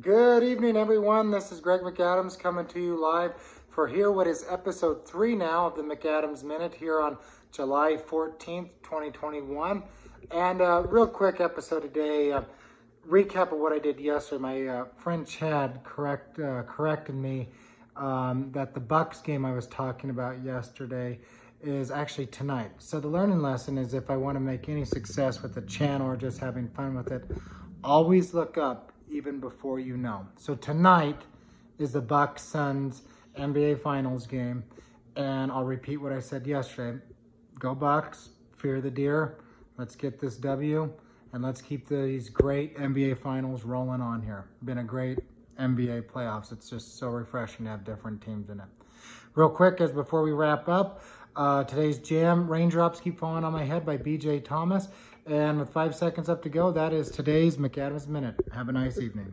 Good evening, everyone. This is Greg McAdams coming to you live for here what is episode three now of the McAdams Minute here on July 14th, 2021. And a uh, real quick episode today, uh, recap of what I did yesterday. My uh, friend Chad correct uh, corrected me um, that the Bucks game I was talking about yesterday is actually tonight. So the learning lesson is if I want to make any success with the channel or just having fun with it, always look up even before you know. So tonight is the Bucks Suns NBA Finals game, and I'll repeat what I said yesterday. Go Bucks, fear the deer. Let's get this W, and let's keep these great NBA Finals rolling on here. Been a great NBA playoffs. It's just so refreshing to have different teams in it. Real quick, as before we wrap up, uh, today's jam, Raindrops Keep Falling on My Head by BJ Thomas. And with five seconds up to go, that is today's McAdams Minute. Have a nice evening.